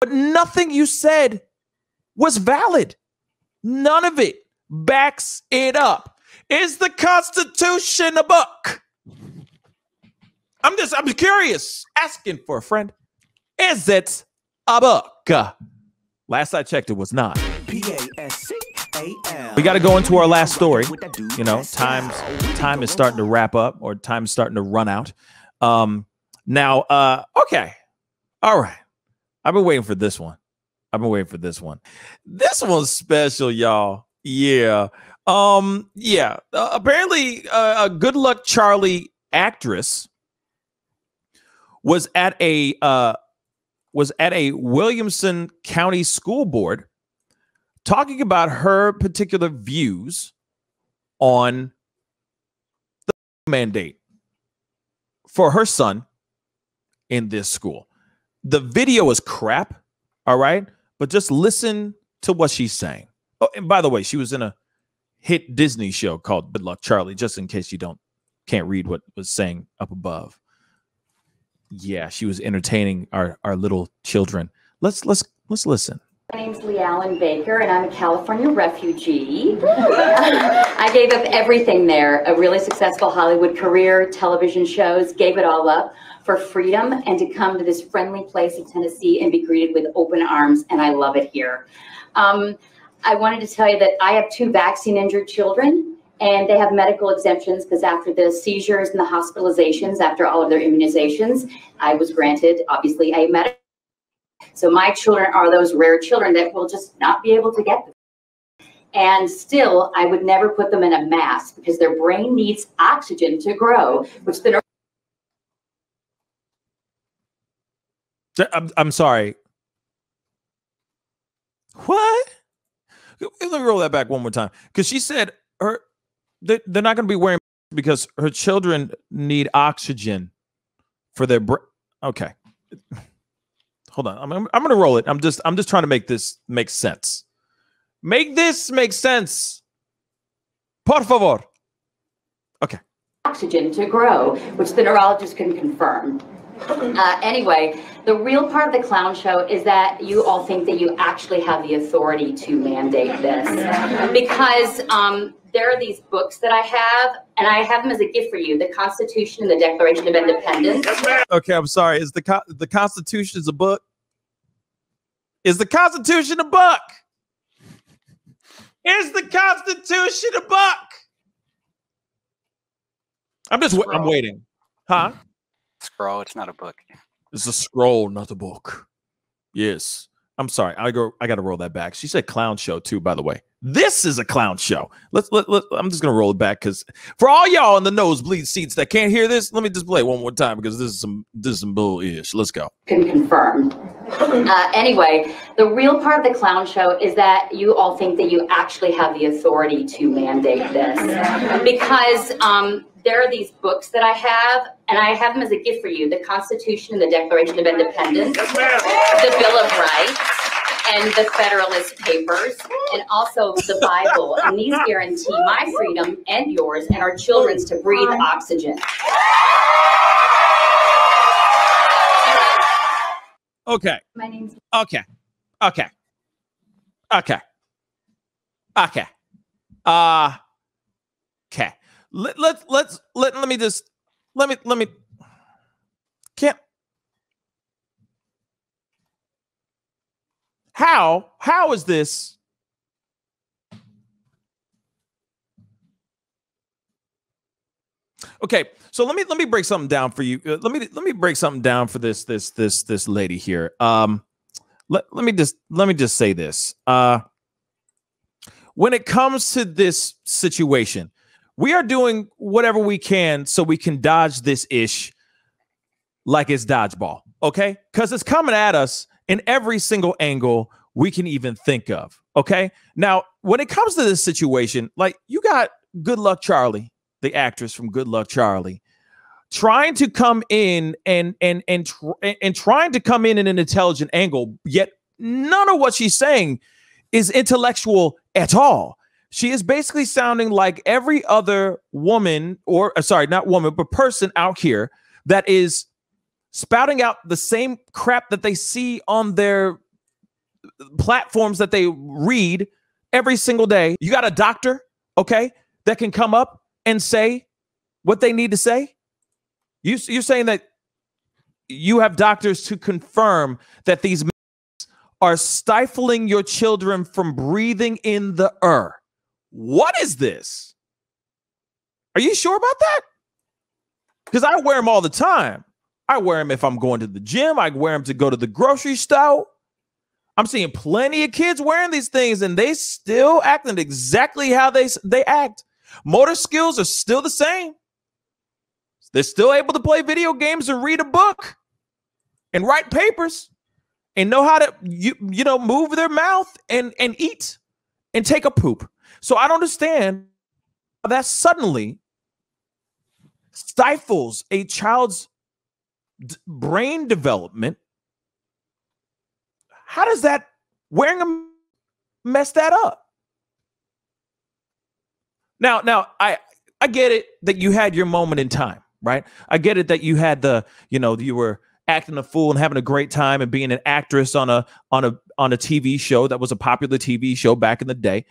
but nothing you said was valid. None of it backs it up. Is the Constitution a book? I'm just, I'm curious, asking for a friend. Is it a book? Last I checked, it was not. We got to go into our last story. You know, times time is starting to wrap up, or time is starting to run out. Um, now, uh, okay, all right. I've been waiting for this one. I've been waiting for this one. This one's special, y'all. Yeah. Um. Yeah. Uh, apparently, uh, a Good Luck Charlie actress was at a uh, was at a Williamson County School Board talking about her particular views on the mandate for her son in this school. The video is crap, all right? But just listen to what she's saying. Oh, and by the way, she was in a hit Disney show called Good Luck Charlie, just in case you don't can't read what was saying up above. Yeah, she was entertaining our our little children. Let's let's let's listen. My name's Leigh-Allyn Baker, and I'm a California refugee. I gave up everything there a really successful Hollywood career, television shows, gave it all up for freedom and to come to this friendly place of Tennessee and be greeted with open arms, and I love it here. Um, I wanted to tell you that I have two vaccine injured children, and they have medical exemptions because after the seizures and the hospitalizations, after all of their immunizations, I was granted, obviously, a medical so my children are those rare children that will just not be able to get them. And still, I would never put them in a mask because their brain needs oxygen to grow, which the I'm, I'm sorry. What? Let me roll that back one more time. Because she said her they, they're not going to be wearing because her children need oxygen for their brain. Okay hold on. I'm, I'm, I'm going to roll it. I'm just I'm just trying to make this make sense. Make this make sense. Por favor. Okay. Oxygen to grow, which the neurologist can confirm. Uh, anyway, the real part of the clown show is that you all think that you actually have the authority to mandate this. Because um, there are these books that I have, and I have them as a gift for you the Constitution and the Declaration of Independence. Okay, I'm sorry. Is the, co- the Constitution is a book? Is the Constitution a book? Is the Constitution a book? I'm just, I'm waiting. Huh? Scroll. It's not a book. It's a scroll, not a book. Yes. I'm sorry. I go. I got to roll that back. She said clown show too. By the way, this is a clown show. Let's. Let, let, I'm just gonna roll it back because for all y'all in the nosebleed seats that can't hear this, let me just play one more time because this is some this is some bullish. Let's go. Can confirm. Uh, anyway, the real part of the clown show is that you all think that you actually have the authority to mandate this because um, there are these books that I have, and I have them as a gift for you the Constitution and the Declaration of Independence, the Bill of Rights, and the Federalist Papers, and also the Bible. And these guarantee my freedom and yours and our children's to breathe oxygen. Okay. My name's Okay. Okay. Okay. Okay. Uh okay let, let let's let let me just let me let me can't. How how is this? Okay so let me let me break something down for you. Uh, let me let me break something down for this this this this lady here. Um let, let me just let me just say this. Uh when it comes to this situation we are doing whatever we can so we can dodge this ish like it's dodgeball, okay? Because it's coming at us in every single angle we can even think of, okay? Now, when it comes to this situation, like you got Good Luck Charlie, the actress from Good Luck Charlie, trying to come in and and and tr- and trying to come in in an intelligent angle, yet none of what she's saying is intellectual at all she is basically sounding like every other woman or uh, sorry not woman but person out here that is spouting out the same crap that they see on their platforms that they read every single day. You got a doctor, okay, that can come up and say what they need to say. You you're saying that you have doctors to confirm that these are stifling your children from breathing in the air. What is this? Are you sure about that? Because I wear them all the time. I wear them if I'm going to the gym. I wear them to go to the grocery store. I'm seeing plenty of kids wearing these things, and they still acting exactly how they they act. Motor skills are still the same. They're still able to play video games and read a book and write papers and know how to you you know move their mouth and and eat and take a poop. So I don't understand that suddenly stifles a child's d- brain development. How does that wearing them mess that up? Now, now I I get it that you had your moment in time, right? I get it that you had the, you know, you were acting a fool and having a great time and being an actress on a on a on a TV show that was a popular TV show back in the day.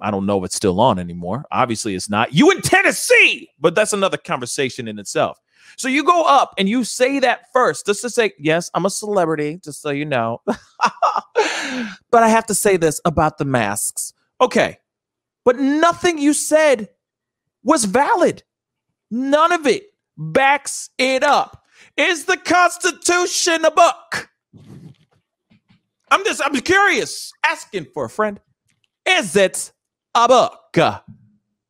I don't know if it's still on anymore. Obviously, it's not. You in Tennessee, but that's another conversation in itself. So you go up and you say that first, just to say, yes, I'm a celebrity, just so you know. but I have to say this about the masks. Okay. But nothing you said was valid. None of it backs it up. Is the Constitution a book? I'm just, I'm curious, asking for a friend. Is it a book?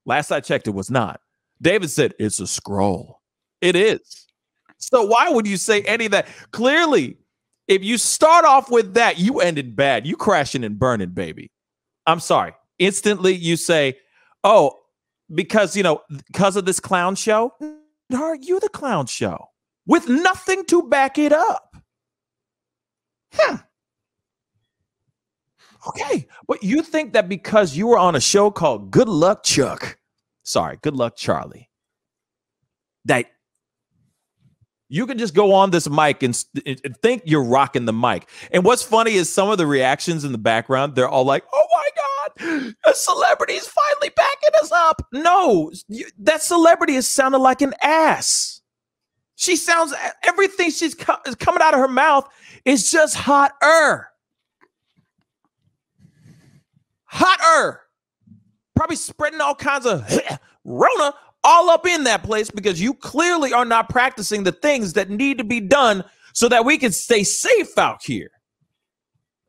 Last I checked, it was not. David said it's a scroll. It is. So why would you say any of that? Clearly, if you start off with that, you ended bad. You crashing and burning, baby. I'm sorry. Instantly, you say, "Oh, because you know, because of this clown show." Are you the clown show? with nothing to back it up. Hmm. Okay, but you think that because you were on a show called Good Luck Chuck, sorry, Good Luck Charlie, that you can just go on this mic and, and, think you're rocking the mic. And what's funny is some of the reactions in the background, they're all like, oh my God, a celebrity is finally backing us up. No, you, that celebrity is sounding like an ass. She sounds everything she's co- coming out of her mouth is just hotter. Hotter. Probably spreading all kinds of Rona all up in that place because you clearly are not practicing the things that need to be done so that we can stay safe out here.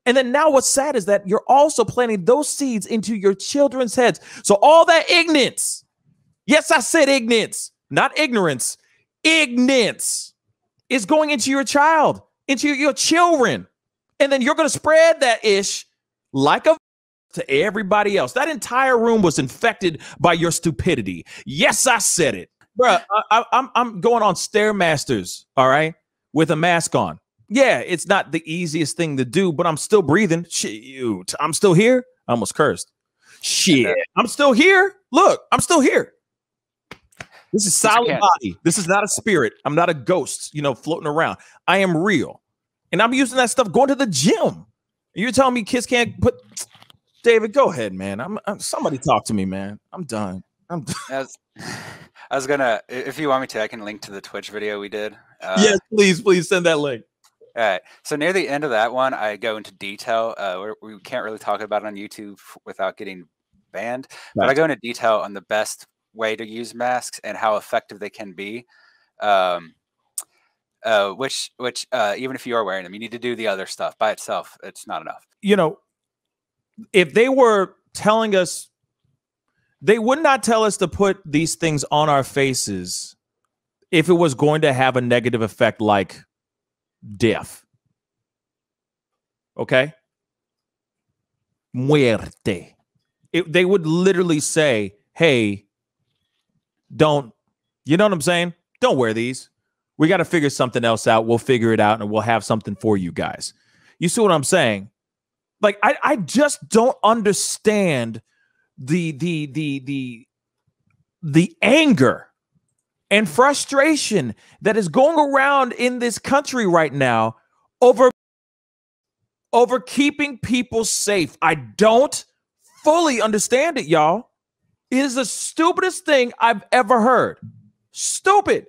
And then now what's sad is that you're also planting those seeds into your children's heads. So all that ignorance, yes, I said ignorance, not ignorance, ignorance is going into your child, into your children. And then you're going to spread that ish like a to everybody else. That entire room was infected by your stupidity. Yes, I said it. Bruh, I, I'm, I'm going on Stairmasters, all right, with a mask on. Yeah, it's not the easiest thing to do, but I'm still breathing. Shoot, I'm still here. I almost cursed. Shit, I'm still here. Look, I'm still here. This is solid body. This is not a spirit. I'm not a ghost, you know, floating around. I am real. And I'm using that stuff going to the gym. You're telling me kids can't put David, go ahead, man. I'm, I'm somebody talk to me, man. I'm done. I'm done. As, I was gonna if you want me to, I can link to the Twitch video we did. Uh, yes, please, please send that link. All right. So near the end of that one, I go into detail. Uh, we can't really talk about it on YouTube without getting banned, but I go into detail on the best way to use masks and how effective they can be. Um, uh, which, which, uh, even if you are wearing them, you need to do the other stuff by itself. It's not enough. You know, if they were telling us, they would not tell us to put these things on our faces if it was going to have a negative effect like death. Okay? Muerte. It, they would literally say, hey, don't, you know what I'm saying? Don't wear these. We got to figure something else out. We'll figure it out and we'll have something for you guys. You see what I'm saying? Like I, I just don't understand the the the the the anger and frustration that is going around in this country right now over over keeping people safe. I don't fully understand it, y'all. It is the stupidest thing I've ever heard. Stupid.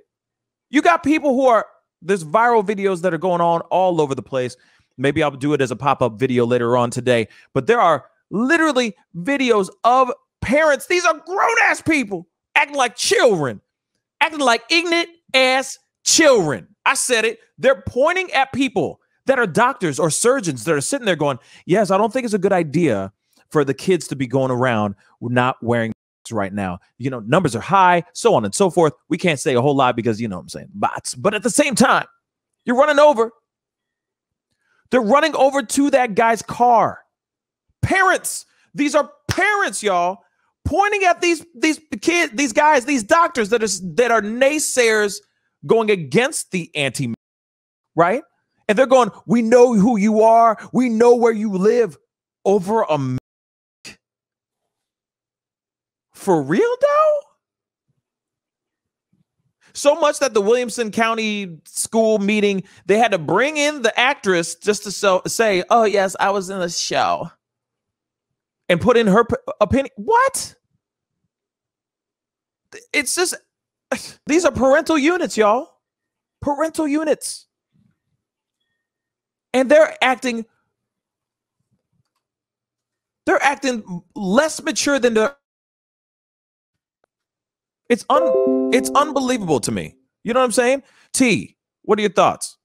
You got people who are there's viral videos that are going on all over the place. Maybe I'll do it as a pop-up video later on today, but there are literally videos of parents. These are grown-ass people acting like children, acting like ignorant ass children. I said it. They're pointing at people that are doctors or surgeons that are sitting there going, Yes, I don't think it's a good idea for the kids to be going around not wearing right now. You know, numbers are high, so on and so forth. We can't say a whole lot because, you know what I'm saying, bots. But at the same time, you're running over. They're running over to that guy's car. Parents, these are parents, y'all, pointing at these these kids, these guys, these doctors that is that are naysayers going against the anti, right? And they're going, we know who you are, we know where you live over a for real though? So much that the Williamson County school meeting, they had to bring in the actress just to so, say, oh, yes, I was in a show and put in her p- opinion. What? It's just, these are parental units, y'all. Parental units. And they're acting, they're acting less mature than the it's un it's unbelievable to me. You know what I'm saying? T, what are your thoughts?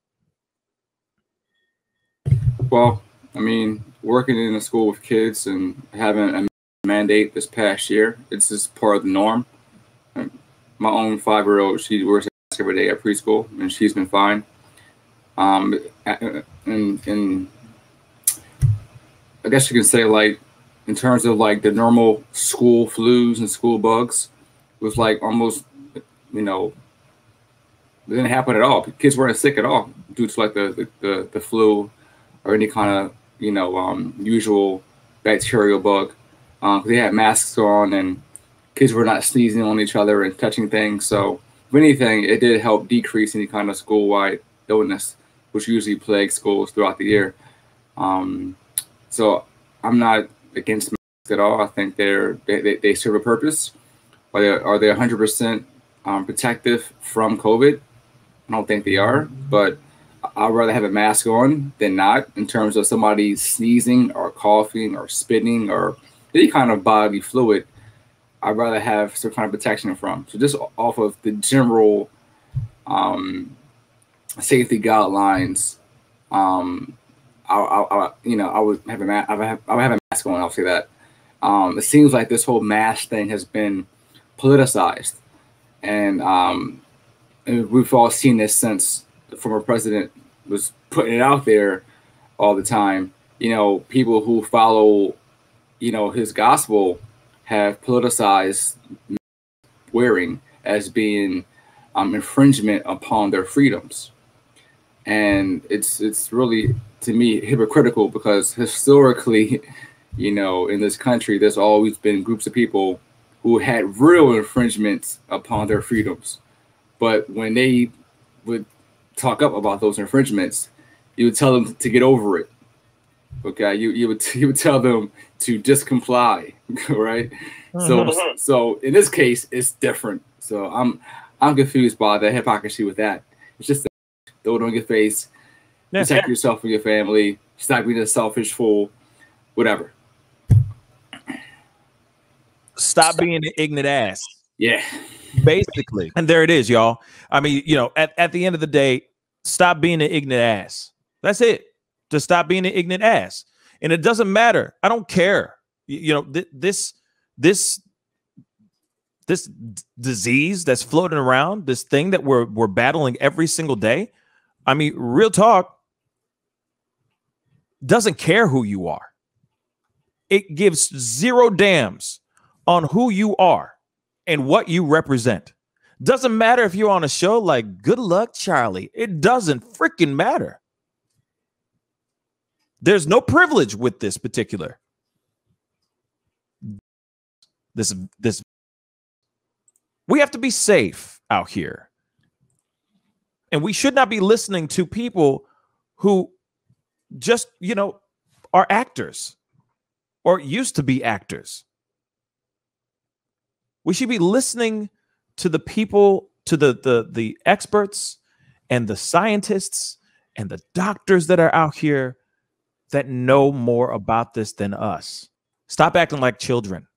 Well, I mean, working in a school with kids and having a mandate this past year, it's just part of the norm. My own five year old, she works every day at preschool and she's been fine. Um, and, and I guess you can say, like, in terms of like the normal school flus and school bugs, was like almost, you know, it didn't happen at all. Kids weren't sick at all due to like the the, the, the flu or any kind of you know um, usual bacterial bug. Um, they had masks on and kids were not sneezing on each other and touching things. So if anything, it did help decrease any kind of school-wide illness, which usually plagues schools throughout the year. Um, so I'm not against masks at all. I think they're they, they serve a purpose. Are they are they 100% um, protective from COVID? I don't think they are, but I'd rather have a mask on than not in terms of somebody sneezing or coughing or spitting or any kind of bodily fluid. I'd rather have some kind of protection from. So just off of the general um, safety guidelines, um, I, I, I, you know, I would have a ma- I I would have a mask on. I'll say that. Um, it seems like this whole mask thing has been politicized. And, um, and we've all seen this since the former president was putting it out there all the time. You know, people who follow, you know, his gospel have politicized wearing as being um, infringement upon their freedoms. And it's it's really to me hypocritical because historically, you know, in this country, there's always been groups of people who had real infringements upon their freedoms. But when they would talk up about those infringements, you would tell them to get over it. Okay, you you would you would tell them to just comply, right? So mm-hmm. so in this case, it's different. So I'm I'm confused by the hypocrisy with that. It's just throw it on your face, protect yourself and your family. Stop being a selfish fool, whatever. Stop being an ignorant ass. Yeah. Basically. And there it is, y'all. I mean, you know, at, at the end of the day, stop being an ignorant ass. That's it. Just stop being an ignorant ass. And it doesn't matter. I don't care. You, you know, th- this, this, this d- disease that's floating around, this thing that we're we're battling every single day. I mean, real talk doesn't care who you are. It gives zero damns on who you are and what you represent. Doesn't matter if you're on a show like Good Luck Charlie. It doesn't freaking matter. There's no privilege with this particular this this we have to be safe out here. And we should not be listening to people who just, you know, are actors or used to be actors. We should be listening to the people, to the the the experts and the scientists and the doctors that are out here that know more about this than us. Stop acting like children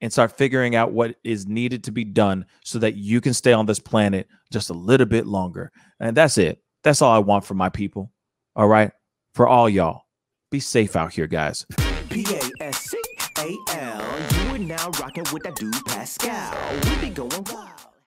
and start figuring out what is needed to be done so that you can stay on this planet just a little bit longer. And that's it. That's all I want for my people. All right. For all y'all. Be safe out here, guys. P-A-S-C-A-L. You are now rocking with that dude Pascal. We be going wild.